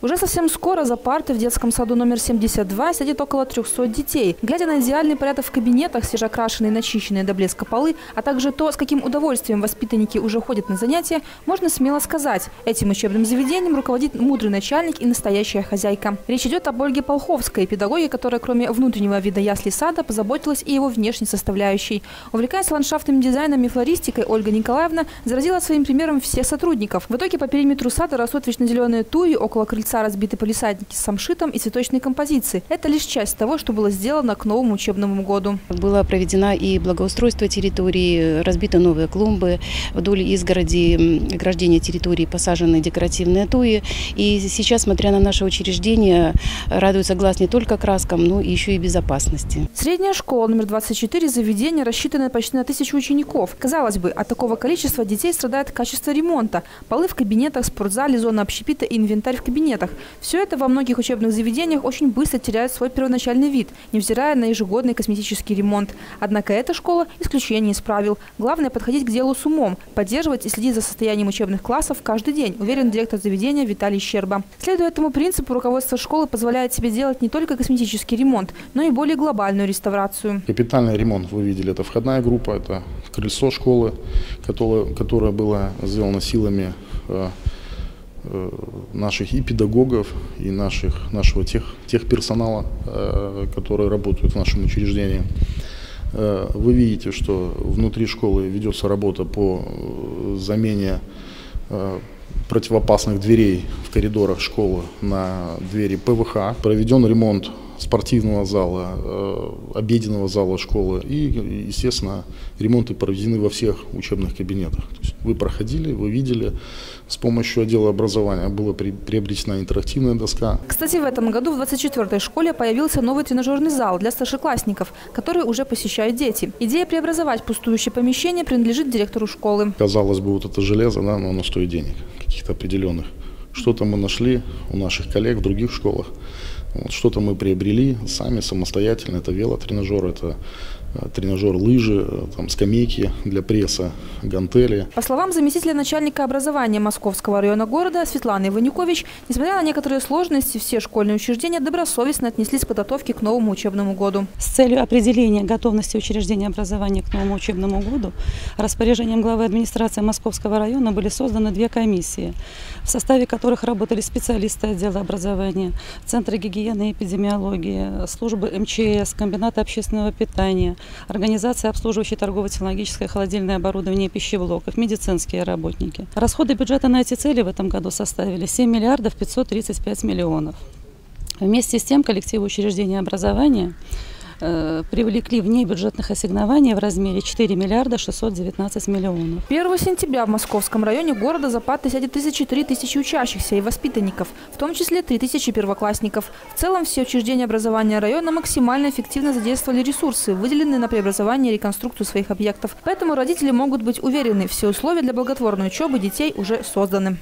Уже совсем скоро за парты в детском саду номер 72 сидит около 300 детей. Глядя на идеальный порядок в кабинетах, свежекрашенные, начищенные до блеска полы, а также то, с каким удовольствием воспитанники уже ходят на занятия, можно смело сказать, этим учебным заведением руководит мудрый начальник и настоящая хозяйка. Речь идет об Ольге Полховской, педагоге, которая кроме внутреннего вида ясли сада позаботилась и его внешней составляющей. Увлекаясь ландшафтным дизайном и флористикой, Ольга Николаевна заразила своим примером всех сотрудников. В итоге по периметру сада растут вечно-зеленые туи, около крыльца разбиты полисадники с самшитом и цветочной композицией. Это лишь часть того, что было сделано к новому учебному году. Было проведено и благоустройство территории, разбиты новые клумбы, вдоль изгороди, ограждения территории посажены декоративные туи. И сейчас, смотря на наше учреждение, радуется глаз не только краскам, но и еще и безопасности. Средняя школа номер 24 заведение рассчитано почти на тысячу учеников. Казалось бы, от такого количества детей страдает качество ремонта. Полы в кабинетах, спортзале, зона общепита и инвентарь в кабинетах. Все это во многих учебных заведениях очень быстро теряет свой первоначальный вид, невзирая на ежегодный косметический ремонт. Однако эта школа исключение из правил. Главное – подходить к делу с умом, поддерживать и следить за состоянием учебных классов каждый день, уверен директор заведения Виталий Щерба. Следуя этому принципу, руководство школы позволяет себе делать не только косметический ремонт, но и более глобальную реставрацию. Капитальный ремонт вы видели, это входная группа, это крыльцо школы, которое, которое было сделано силами Э, наших и педагогов, и наших, нашего тех, тех персонала, э, которые работают в нашем учреждении. Э, вы видите, что внутри школы ведется работа по замене противоопасных дверей в коридорах школы на двери ПВХ. Проведен ремонт спортивного зала, э, обеденного зала школы и, естественно, ремонты проведены во всех учебных кабинетах. То есть вы проходили, вы видели, с помощью отдела образования была приобретена интерактивная доска. Кстати, в этом году в 24-й школе появился новый тренажерный зал для старшеклассников, который уже посещают дети. Идея преобразовать пустующее помещение принадлежит директору школы. Казалось бы, вот это железо, да, но оно стоит денег каких-то определенных. Что-то мы нашли у наших коллег в других школах. Вот, что-то мы приобрели сами, самостоятельно. Это велотренажер, это э, тренажер лыжи, э, там, скамейки для пресса, гантели. По словам заместителя начальника образования Московского района города Светланы Иванюкович, несмотря на некоторые сложности, все школьные учреждения добросовестно отнеслись к подготовке к новому учебному году. С целью определения готовности учреждения образования к новому учебному году распоряжением главы администрации Московского района были созданы две комиссии, в составе которых работали специалисты отдела образования, Центра гигиены и эпидемиологии, службы МЧС, комбината общественного питания, организация, обслуживающая торгово-технологическое холодильное оборудование пищеблоков, медицинские работники. Расходы бюджета на эти цели в этом году составили 7 миллиардов 535 миллионов. Вместе с тем коллективы учреждения образования привлекли вне бюджетных ассигнований в размере 4 миллиарда 619 миллионов. 1 сентября в Московском районе города за парты сядет 1003 тысячи учащихся и воспитанников, в том числе 3 тысячи первоклассников. В целом все учреждения образования района максимально эффективно задействовали ресурсы, выделенные на преобразование и реконструкцию своих объектов. Поэтому родители могут быть уверены, все условия для благотворной учебы детей уже созданы.